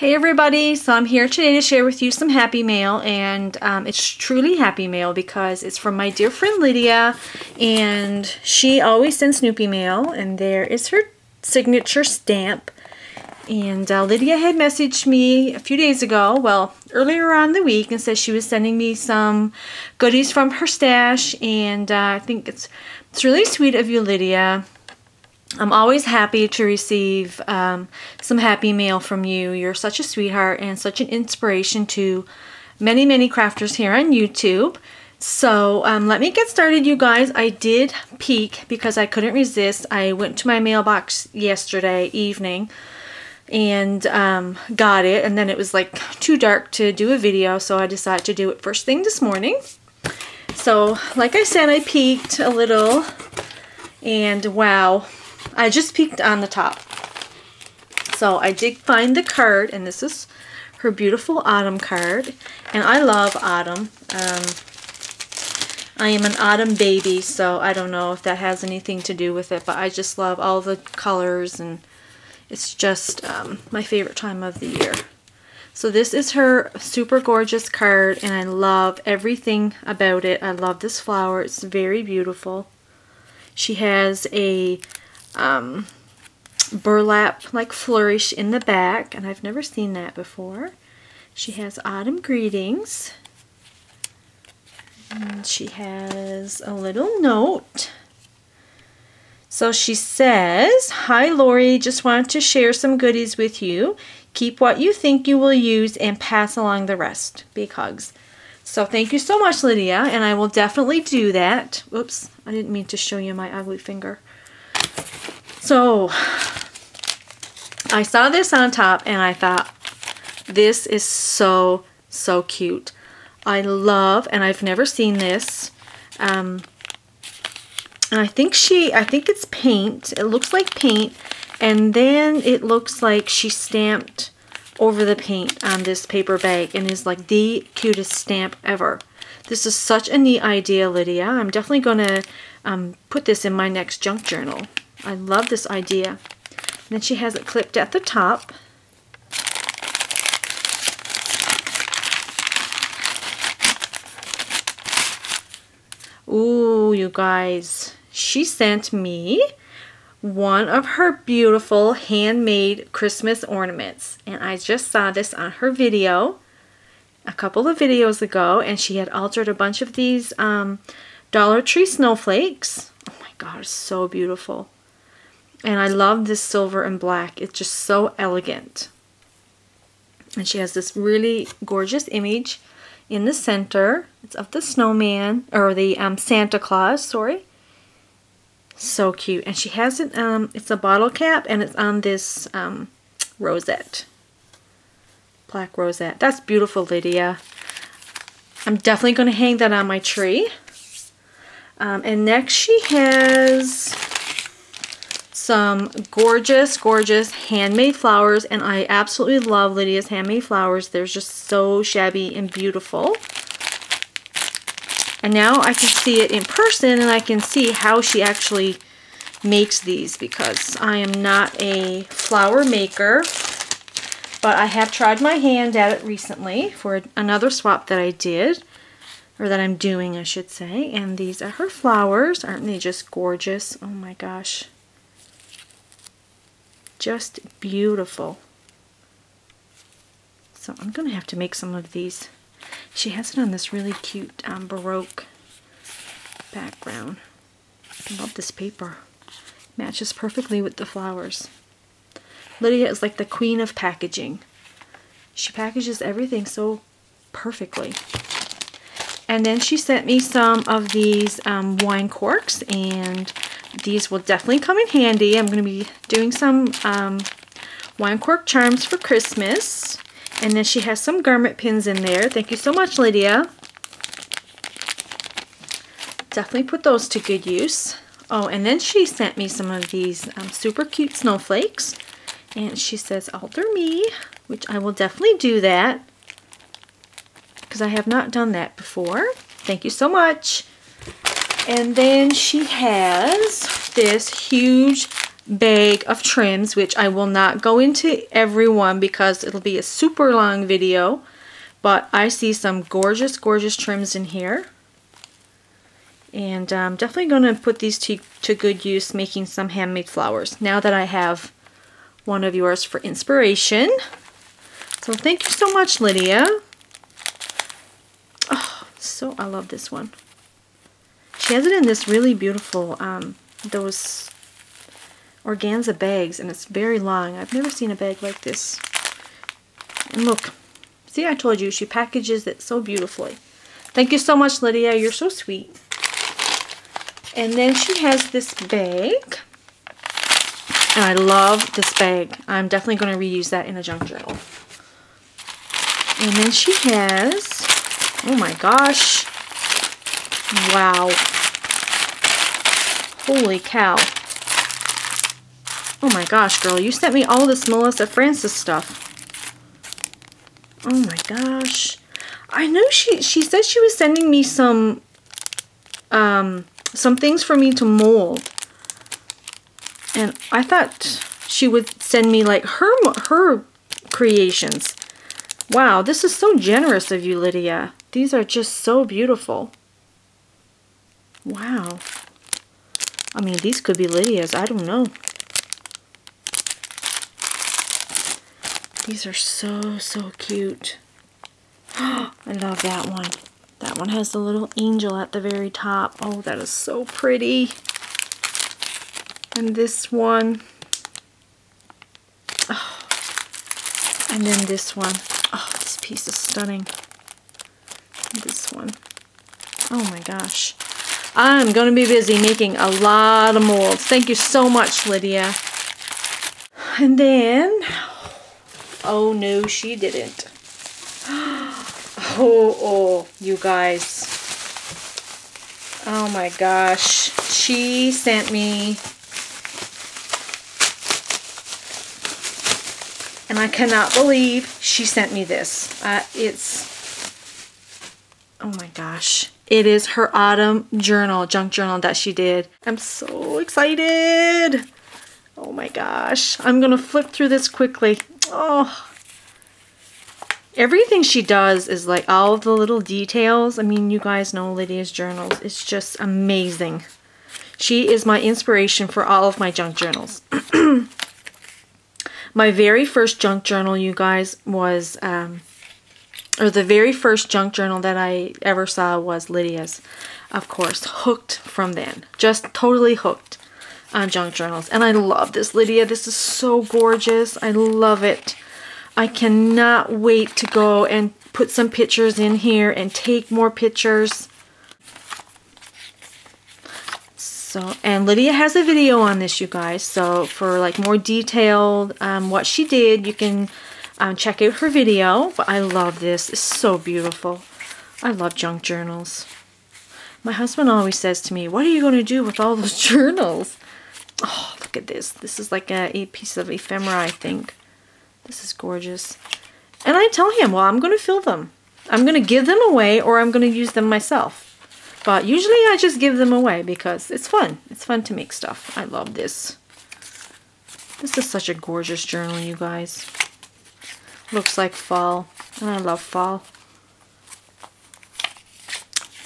Hey everybody, so I'm here today to share with you some Happy Mail and um, it's truly Happy Mail because it's from my dear friend Lydia and she always sends Snoopy mail and there is her signature stamp. And uh, Lydia had messaged me a few days ago, well earlier on the week and said she was sending me some goodies from her stash and uh, I think it's, it's really sweet of you Lydia I'm always happy to receive um, some happy mail from you. You're such a sweetheart and such an inspiration to many, many crafters here on YouTube. So um, let me get started, you guys. I did peek because I couldn't resist. I went to my mailbox yesterday evening and um, got it. And then it was like too dark to do a video, so I decided to do it first thing this morning. So like I said, I peeked a little and wow, I just peeked on the top. So I did find the card, and this is her beautiful autumn card. And I love autumn. Um, I am an autumn baby, so I don't know if that has anything to do with it, but I just love all the colors, and it's just um, my favorite time of the year. So this is her super gorgeous card, and I love everything about it. I love this flower. It's very beautiful. She has a um, burlap like flourish in the back and I've never seen that before. She has autumn greetings. And she has a little note. So she says, Hi Lori, just want to share some goodies with you. Keep what you think you will use and pass along the rest. Big hugs. So thank you so much, Lydia, and I will definitely do that. Oops, I didn't mean to show you my ugly finger. So I saw this on top and I thought, this is so, so cute. I love, and I've never seen this. Um, and I think she, I think it's paint. It looks like paint. And then it looks like she stamped over the paint on this paper bag and is like the cutest stamp ever. This is such a neat idea, Lydia. I'm definitely going to um, put this in my next junk journal. I love this idea. And then she has it clipped at the top. Ooh, you guys. She sent me one of her beautiful handmade Christmas ornaments. And I just saw this on her video a couple of videos ago. And she had altered a bunch of these um, Dollar Tree snowflakes. Oh my god, so beautiful. And I love this silver and black. It's just so elegant. And she has this really gorgeous image in the center. It's of the snowman, or the um, Santa Claus, sorry. So cute. And she has it, um, it's a bottle cap, and it's on this um, rosette. Black rosette. That's beautiful, Lydia. I'm definitely going to hang that on my tree. Um, and next she has some gorgeous, gorgeous handmade flowers. And I absolutely love Lydia's handmade flowers. They're just so shabby and beautiful. And now I can see it in person and I can see how she actually makes these because I am not a flower maker. But I have tried my hand at it recently for another swap that I did. Or that I'm doing, I should say. And these are her flowers. Aren't they just gorgeous? Oh my gosh. Just beautiful. So I'm going to have to make some of these. She has it on this really cute um, Baroque background. I love this paper. Matches perfectly with the flowers. Lydia is like the queen of packaging. She packages everything so perfectly. And then she sent me some of these um, wine corks and these will definitely come in handy. I'm going to be doing some um, wine cork charms for Christmas. And then she has some garment pins in there. Thank you so much, Lydia. Definitely put those to good use. Oh, and then she sent me some of these um, super cute snowflakes. And she says, alter me, which I will definitely do that. Because I have not done that before. Thank you so much. And then she has this huge bag of trims, which I will not go into every one because it'll be a super long video. But I see some gorgeous, gorgeous trims in here. And I'm definitely going to put these to, to good use making some handmade flowers now that I have one of yours for inspiration. So thank you so much, Lydia. Oh, so I love this one. She has it in this really beautiful, um, those organza bags, and it's very long. I've never seen a bag like this. And look, see, I told you, she packages it so beautifully. Thank you so much, Lydia. You're so sweet. And then she has this bag. And I love this bag. I'm definitely going to reuse that in a junk journal. And then she has, oh my gosh, wow, holy cow. Oh my gosh, girl, you sent me all this Melissa Frances stuff. Oh my gosh. I know she, she said she was sending me some, um, some things for me to mold. And I thought she would send me like her, her creations. Wow, this is so generous of you, Lydia. These are just so beautiful. Wow. I mean, these could be Lydia's. I don't know. These are so, so cute. I love that one. That one has the little angel at the very top. Oh, that is so pretty. And this one. Oh. And then this one. Oh, this piece is stunning. This one. Oh my gosh. I'm going to be busy making a lot of molds. Thank you so much, Lydia. And then, oh no, she didn't. Oh, oh, you guys. Oh my gosh. She sent me and I cannot believe she sent me this. Uh, it's, oh my gosh. It is her autumn journal, junk journal that she did. I'm so excited. Oh my gosh. I'm going to flip through this quickly. Oh, everything she does is like all the little details. I mean, you guys know Lydia's journals. It's just amazing. She is my inspiration for all of my junk journals. my very first junk journal, you guys, was, um, or the very first junk journal that I ever saw was Lydia's. Of course, hooked from then. Just totally hooked on junk journals. And I love this, Lydia. This is so gorgeous. I love it. I cannot wait to go and put some pictures in here and take more pictures. So, and Lydia has a video on this, you guys. So for like more detailed um, what she did, you can um, check out her video. But I love this. It's so beautiful. I love junk journals. My husband always says to me, what are you going to do with all those journals? Oh, look at this. This is like a, a piece of ephemera, I think. This is gorgeous. And I tell him, well, I'm going to fill them. I'm going to give them away or I'm going to use them myself. But usually I just give them away because it's fun. It's fun to make stuff. I love this. This is such a gorgeous journal, you guys. Looks like fall. And I love fall.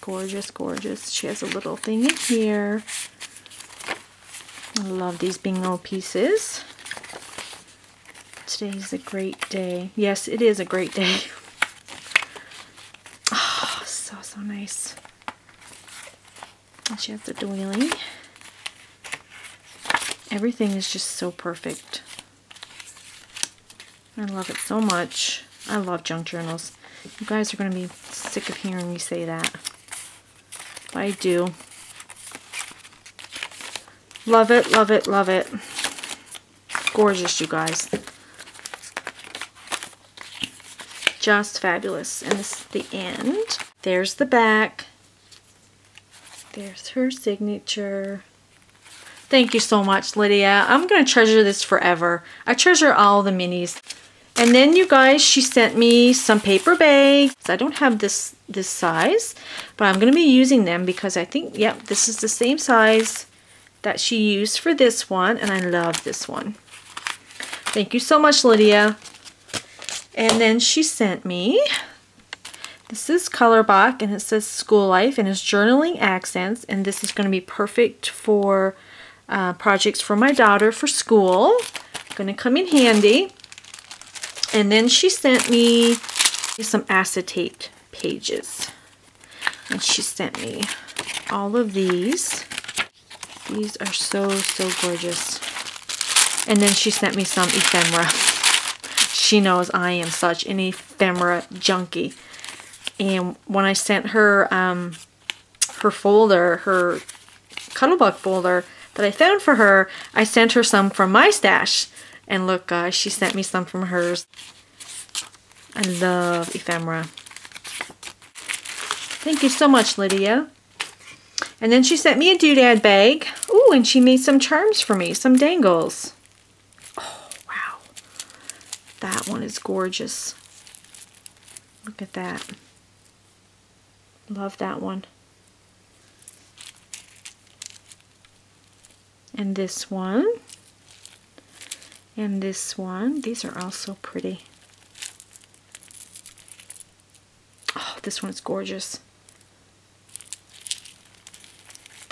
Gorgeous, gorgeous. She has a little thing in here. I love these bingo pieces. Today's a great day. Yes, it is a great day. Oh, so, so nice. And she has the doily. Everything is just so perfect. I love it so much. I love junk journals. You guys are going to be sick of hearing me say that. But I do. Love it, love it, love it. Gorgeous, you guys. just fabulous. And this is the end. There's the back. There's her signature. Thank you so much, Lydia. I'm going to treasure this forever. I treasure all the minis. And then you guys, she sent me some paper bags. I don't have this this size, but I'm going to be using them because I think, yep, this is the same size that she used for this one, and I love this one. Thank you so much, Lydia. And then she sent me, this is Colorbok, and it says School Life, and it's journaling accents, and this is going to be perfect for uh, projects for my daughter for school. Going to come in handy. And then she sent me some acetate pages. And she sent me all of these. These are so, so gorgeous. And then she sent me some ephemera. She knows I am such an ephemera junkie. And when I sent her um, her folder, her Colorbok folder that I found for her, I sent her some from my stash. And look, guys, she sent me some from hers. I love ephemera. Thank you so much, Lydia. And then she sent me a doodad bag. Ooh, and she made some charms for me, some dangles. Oh, wow. That one is gorgeous. Look at that. Love that one. And this one. And this one. These are all so pretty. Oh, this one's gorgeous.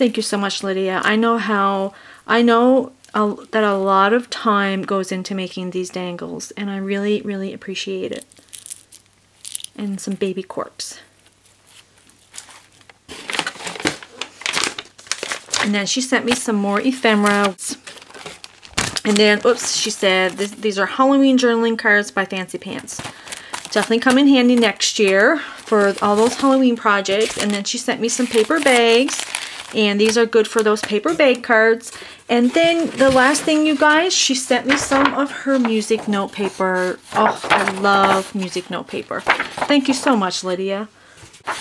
Thank you so much, Lydia. I know how, I know a, that a lot of time goes into making these dangles, and I really, really appreciate it. And some baby corks. And then she sent me some more ephemera. And then, oops, she said, these are Halloween journaling cards by Fancy Pants. Definitely come in handy next year for all those Halloween projects. And then she sent me some paper bags and these are good for those paper bag cards. And then the last thing, you guys, she sent me some of her music note paper. Oh, I love music note paper. Thank you so much, Lydia.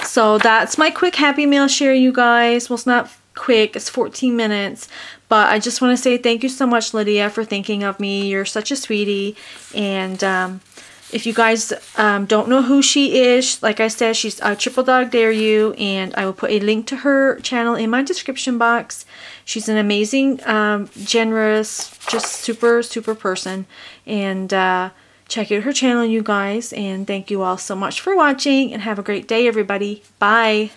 So that's my quick Happy Mail share, you guys. Well, it's not quick. It's 14 minutes. But I just want to say thank you so much, Lydia, for thinking of me. You're such a sweetie. And um, if you guys um, don't know who she is, like I said, she's a Triple Dog Dare You, and I will put a link to her channel in my description box. She's an amazing, um, generous, just super, super person, and uh, check out her channel, you guys, and thank you all so much for watching, and have a great day, everybody. Bye!